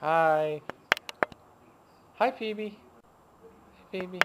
Hi. Hi, Phoebe. Phoebe.